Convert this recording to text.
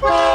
Bye.